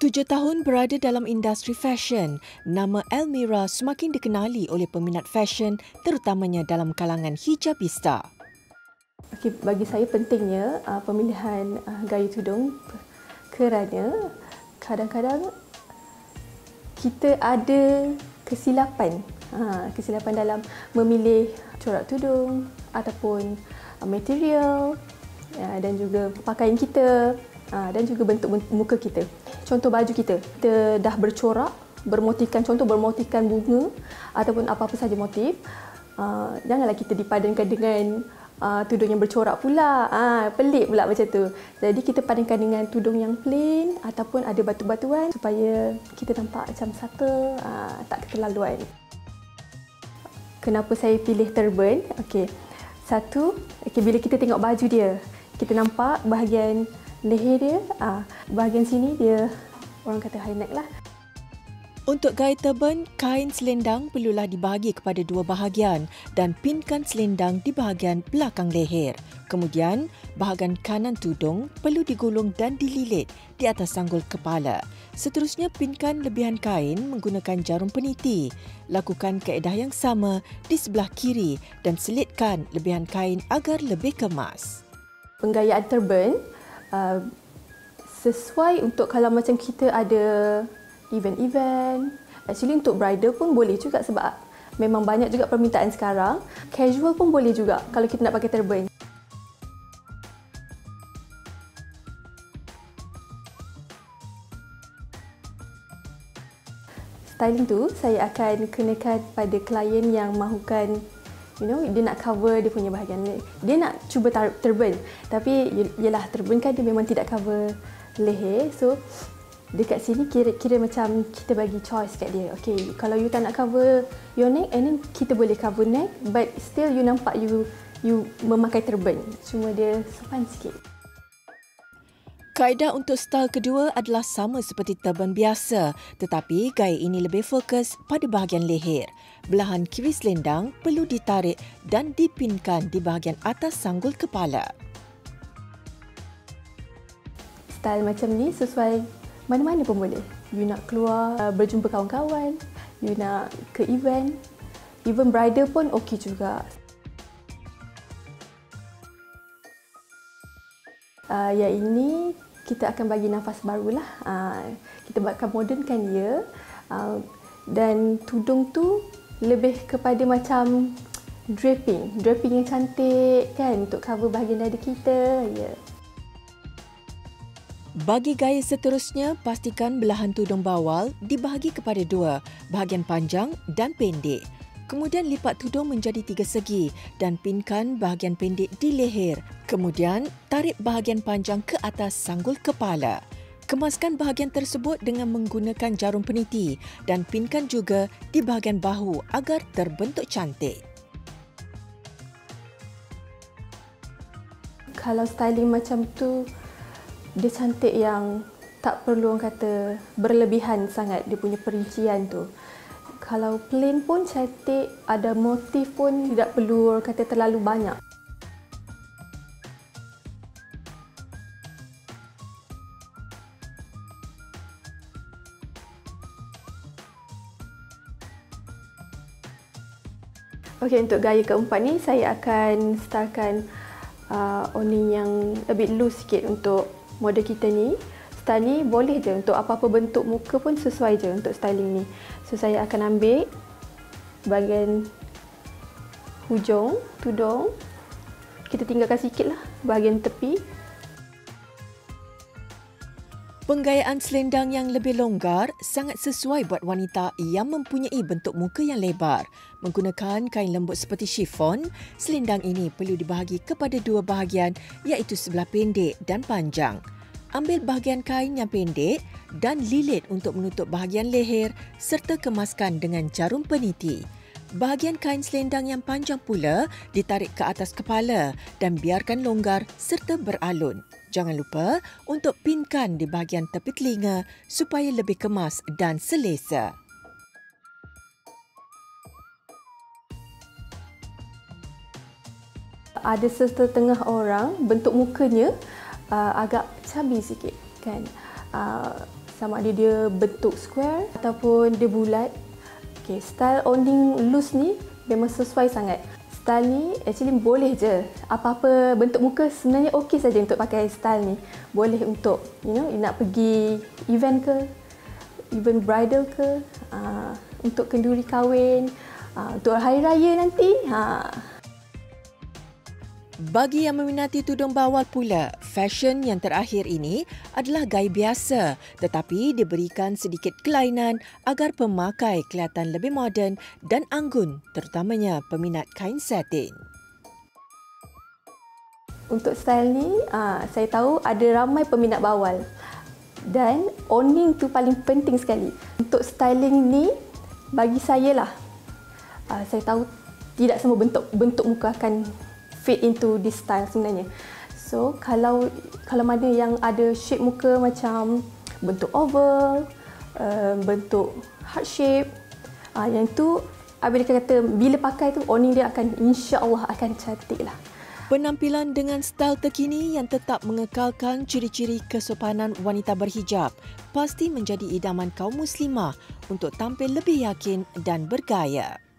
Tujuh tahun berada dalam industri fashion, nama Elmira semakin dikenali oleh peminat fashion terutamanya dalam kalangan hijabista. Okay, bagi saya pentingnya uh, pemilihan uh, gaya tudung kerana kadang-kadang kita ada kesilapan uh, kesilapan dalam memilih corak tudung ataupun uh, material uh, dan juga pakaian kita uh, dan juga bentuk muka kita contoh baju kita. Kita dah bercorak, bermotifkan contoh bermotifkan bunga ataupun apa-apa saja motif. Uh, janganlah kita dipadankan dengan uh, tudung yang bercorak pula. Uh, pelik pula macam tu. Jadi kita padankan dengan tudung yang plain ataupun ada batu-batuan supaya kita nampak macam subtle, uh, tak keterlaluan. Kenapa saya pilih turban? Okey. Satu, okay, bila kita tengok baju dia, kita nampak bahagian leher dia, ah, bahagian sini dia orang kata high neck lah. Untuk gaya turban, kain selendang perlulah dibahagi kepada dua bahagian dan pinkan selendang di bahagian belakang leher. Kemudian, bahagian kanan tudung perlu digulung dan dililit di atas sanggul kepala. Seterusnya, pinkan lebihan kain menggunakan jarum peniti. Lakukan kaedah yang sama di sebelah kiri dan selitkan lebihan kain agar lebih kemas. Penggayaan turban uh, sesuai untuk kalau macam kita ada event-event. Actually untuk bridal pun boleh juga sebab memang banyak juga permintaan sekarang. Casual pun boleh juga kalau kita nak pakai turban. Styling tu saya akan kenakan pada klien yang mahukan you know dia nak cover dia punya bahagian ni dia nak cuba turban tapi ialah turban kan dia memang tidak cover leher. So dekat sini kira-kira macam kita bagi choice kat dia. Okay kalau you tak nak cover your neck and then kita boleh cover neck but still you nampak you you memakai turban cuma dia sopan sikit Kaedah untuk style kedua adalah sama seperti turban biasa tetapi gaya ini lebih fokus pada bahagian leher. Belahan kiri selendang perlu ditarik dan dipinkan di bahagian atas sanggul kepala. Style macam ni sesuai mana-mana pun boleh. You nak keluar uh, berjumpa kawan-kawan, you nak ke event, even bridal pun okey juga. Uh, yang ini kita akan bagi nafas barulah. Uh, kita akan modernkan dia uh, dan tudung tu lebih kepada macam draping, draping yang cantik kan untuk cover bahagian dada kita. Yeah. Bagi gaya seterusnya, pastikan belahan tudung bawal dibahagi kepada dua, bahagian panjang dan pendek. Kemudian lipat tudung menjadi tiga segi dan pinkan bahagian pendek di leher. Kemudian tarik bahagian panjang ke atas sanggul kepala. Kemaskan bahagian tersebut dengan menggunakan jarum peniti dan pinkan juga di bahagian bahu agar terbentuk cantik. Kalau styling macam tu, dia cantik yang tak perlu orang kata berlebihan sangat dia punya perincian tu kalau plain pun cantik, ada motif pun tidak perlu orang kata terlalu banyak. Okey, untuk gaya keempat ni saya akan startkan uh, owning yang lebih loose sikit untuk model kita ni style ni boleh je untuk apa-apa bentuk muka pun sesuai je untuk styling ni. So saya akan ambil bahagian hujung tudung. Kita tinggalkan sikit lah bahagian tepi. Penggayaan selendang yang lebih longgar sangat sesuai buat wanita yang mempunyai bentuk muka yang lebar. Menggunakan kain lembut seperti chiffon, selendang ini perlu dibahagi kepada dua bahagian iaitu sebelah pendek dan panjang ambil bahagian kain yang pendek dan lilit untuk menutup bahagian leher serta kemaskan dengan jarum peniti. Bahagian kain selendang yang panjang pula ditarik ke atas kepala dan biarkan longgar serta beralun. Jangan lupa untuk pinkan di bahagian tepi telinga supaya lebih kemas dan selesa. Ada setengah orang bentuk mukanya uh, agak cabi sikit kan. Uh, sama ada dia bentuk square ataupun dia bulat. Okay, style owning loose ni memang sesuai sangat. Style ni actually boleh je. Apa-apa bentuk muka sebenarnya okey saja untuk pakai style ni. Boleh untuk you know nak pergi event ke, event bridal ke, uh, untuk kenduri kahwin, uh, untuk hari raya nanti. Ha, bagi yang meminati tudung bawal pula, fashion yang terakhir ini adalah gaya biasa tetapi diberikan sedikit kelainan agar pemakai kelihatan lebih moden dan anggun terutamanya peminat kain satin. Untuk style ni, ah, saya tahu ada ramai peminat bawal dan owning tu paling penting sekali. Untuk styling ni, bagi saya lah, ah, saya tahu tidak semua bentuk bentuk muka akan fit into this style sebenarnya. So kalau kalau mana yang ada shape muka macam bentuk oval, uh, bentuk heart shape, uh, yang tu Abi kata bila pakai tu owning dia akan insya-Allah akan cantik lah. Penampilan dengan style terkini yang tetap mengekalkan ciri-ciri kesopanan wanita berhijab pasti menjadi idaman kaum muslimah untuk tampil lebih yakin dan bergaya.